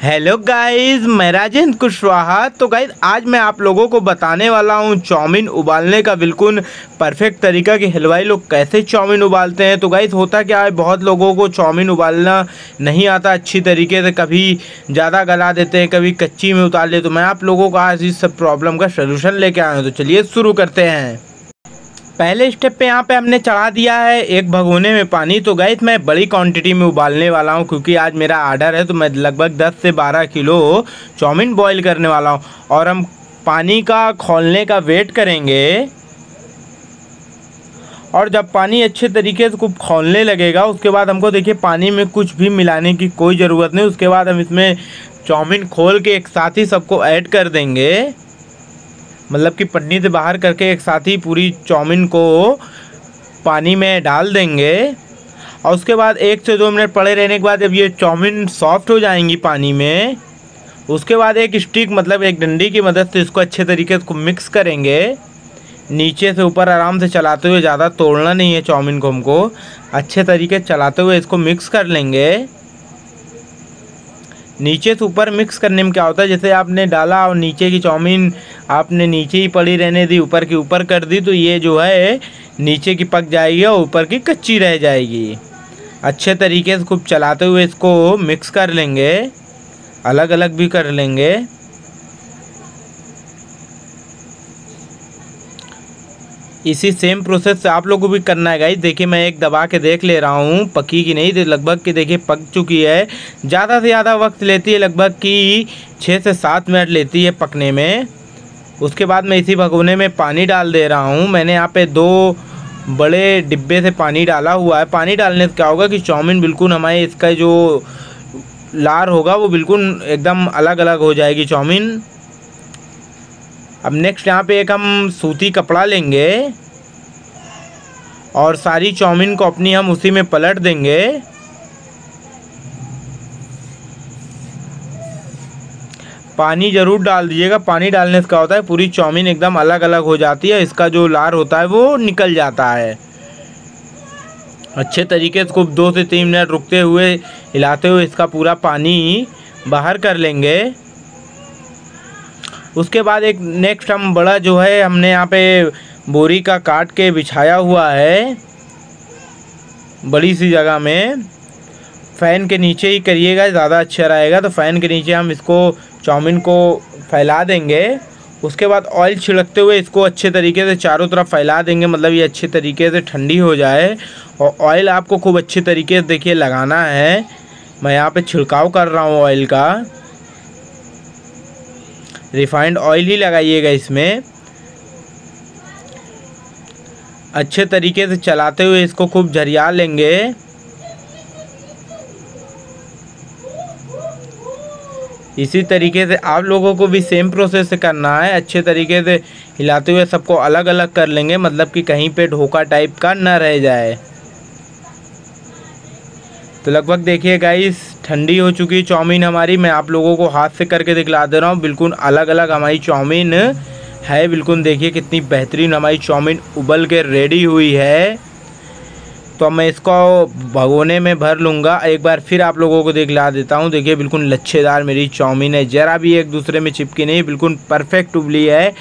Hello guys मैं राजेंद्र कुशवाहा। तो guys आज मैं आप लोगों को बताने वाला हूँ चाउमीन उबालने का बिल्कुल परफेक्ट तरीका कि हलवाई लोग कैसे चाउमीन उबालते हैं। तो गाइस होता क्या है? बहुत लोगों को चाउमीन उबालना नहीं आता अच्छी तरीके से। कभी ज़्यादा गला देते हैं, कभी कच्ची में उतार ले तो मैं आप लोगों को आज इस सब प्रॉब्लम का सोल्यूशन लेके आया हूँ। तो चलिए शुरू करते हैं। पहले स्टेप पे यहाँ पे हमने चढ़ा दिया है। एक भगोने में पानी। तो गई मैं बड़ी क्वांटिटी में उबालने वाला हूँ, क्योंकि आज मेरा आर्डर है तो मैं लगभग 10 से 12 किलो चाउमीन बॉईल करने वाला हूँ। और हम पानी का खोलने का वेट करेंगे। और जब पानी अच्छे तरीके से खूब खोलने लगेगा, उसके बाद हमको देखिए, पानी में कुछ भी मिलाने की कोई ज़रूरत नहीं। उसके बाद हम इसमें चाउमीन खोल के एक साथ ही सबको ऐड कर देंगे। मतलब कि पन्नी से बाहर करके एक साथ ही पूरी चाउमीन को पानी में डाल देंगे और उसके बाद एक से दो मिनट पड़े रहने के बाद जब ये चाउमीन सॉफ्ट हो जाएँगी पानी में, उसके बाद एक स्टिक मतलब एक डंडी की मदद से इसको अच्छे तरीके से मिक्स करेंगे। नीचे से ऊपर आराम से चलाते हुए, ज़्यादा तोड़ना नहीं है चाउमीन को हमको, अच्छे तरीके चलाते हुए इसको मिक्स कर लेंगे। नीचे से ऊपर मिक्स करने में क्या होता है? जैसे आपने डाला और नीचे की चाउमीन आपने नीचे ही पड़ी रहने दी, ऊपर की ऊपर कर दी तो ये जो है, नीचे की पक जाएगी और ऊपर की कच्ची रह जाएगी। अच्छे तरीके से खूब चलाते हुए इसको मिक्स कर लेंगे अलग अलग भी कर लेंगे। इसी सेम प्रोसेस से आप लोगों को भी करना है गाइस देखिए, मैं एक दबा के देख ले रहा हूँ, पकी की नहीं? लगभग कि देखिए, पक चुकी है। ज़्यादा से ज़्यादा वक्त लेती है, लगभग कि छः से सात मिनट लेती है पकने में। उसके बाद मैं इसी भगोने में पानी डाल दे रहा हूँ। मैंने यहाँ पे दो बड़े डिब्बे से पानी डाला हुआ है। पानी डालने से क्या होगा कि चाउमीन बिल्कुल हमारे इसका जो लार होगा, वो बिल्कुल एकदम अलग अलग हो जाएगी चाउमीन। अब नेक्स्ट यहाँ पे एक हम सूती कपड़ा लेंगे और सारी चाउमीन को अपनी हम उसी में पलट देंगे। पानी ज़रूर डाल दीजिएगा, पानी डालने से क्या होता है, पूरी चाउमीन एकदम अलग अलग हो जाती है, इसका जो लार होता है वो निकल जाता है। अच्छे तरीके से खूब दो से तीन मिनट रुकते हुए, हिलाते हुए इसका पूरा पानी बाहर कर लेंगे। उसके बाद एक नेक्स्ट हम बड़ा जो है, हमने यहाँ पे बोरी का काट के बिछाया हुआ है। बड़ी सी जगह में। फ़ैन के नीचे ही करिएगा, ज़्यादा अच्छा रहेगा। तो फ़ैन के नीचे हम इसको, चाउमीन को फैला देंगे। उसके बाद ऑयल छिड़कते हुए इसको अच्छे तरीके से चारों तरफ़ फैला देंगे। मतलब ये अच्छे तरीके से ठंडी हो जाए। और ऑयल आपको खूब अच्छे तरीके से देखिए लगाना है। मैं यहाँ पे छिड़काव कर रहा हूँ ऑयल का। रिफाइंड ऑयल ही लगाइएगा इसमें। अच्छे तरीके से चलाते हुए इसको खूब झरिया लेंगे। इसी तरीके से आप लोगों को भी सेम प्रोसेस से करना है। अच्छे तरीके से हिलाते हुए सबको अलग अलग कर लेंगे मतलब कि कहीं पे ढोका टाइप का न रह जाए। तो लगभग देखिए गाइस ठंडी हो चुकी है चाउमीन हमारी। मैं आप लोगों को हाथ से करके दिखला दे रहा हूँ। बिल्कुल अलग अलग हमारी चाउमीन है। बिल्कुल देखिए कितनी बेहतरीन हमारी चाउमीन उबल के रेडी हुई है। तो मैं इसको भगोने में भर लूँगा। एक बार फिर आप लोगों को दिखला देता हूँ। देखिए बिल्कुल लच्छेदार मेरी चाउमीन है। ज़रा भी एक दूसरे में चिपकी नहीं, बिल्कुल परफेक्ट उबली है।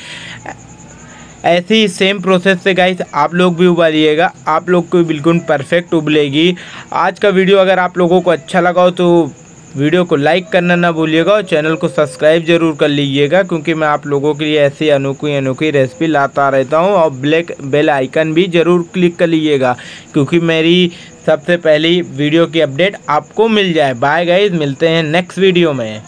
ऐसे ही सेम प्रोसेस से गाइस आप लोग भी उबालिएगा आप लोग को बिल्कुल परफेक्ट उबलेगी। आज का वीडियो अगर आप लोगों को अच्छा लगा हो तो वीडियो को लाइक करना ना भूलिएगा और चैनल को सब्सक्राइब ज़रूर कर लीजिएगा, क्योंकि मैं आप लोगों के लिए ऐसी अनोखी अनोखी रेसिपी लाता रहता हूँ और ब्लैक बेल आइकन भी ज़रूर क्लिक कर लीजिएगा, क्योंकि मेरी सबसे पहली वीडियो की अपडेट आपको मिल जाए। बाय गाइज़ मिलते हैं नेक्स्ट वीडियो में।